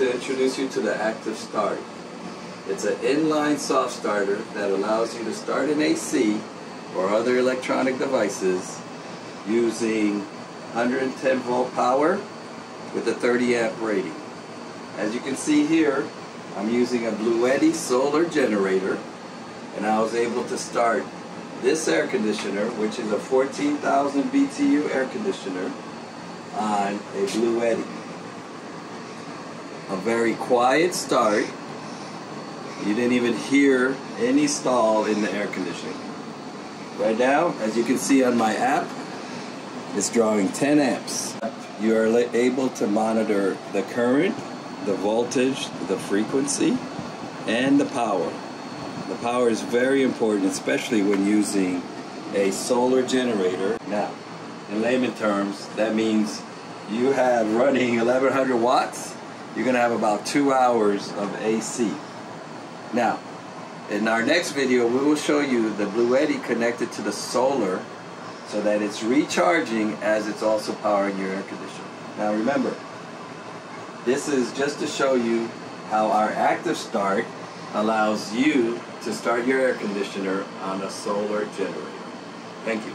introduce you to the Active Start. It's an inline soft starter that allows you to start an AC or other electronic devices using 110 volt power with a 30 amp rating. As you can see here, I'm using a Bluetti solar generator and I was able to start this air conditioner, which is a 14,000 BTU air conditioner, on a Bluetti. A very quiet start. You didn't even hear any stall in the air conditioning. Right now, as you can see on my app, it's drawing 10 amps. You are able to monitor the current, the voltage, the frequency, and the power. The power is very important, especially when using a solar generator. Now, in layman terms, that means you have running 1100 watts, you're going to have about two hours of AC. Now, in our next video, we will show you the Bluetti connected to the solar so that it's recharging as it's also powering your air conditioner. Now remember, this is just to show you how our active start allows you to start your air conditioner on a solar generator. Thank you.